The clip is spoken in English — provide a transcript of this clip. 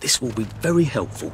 This will be very helpful.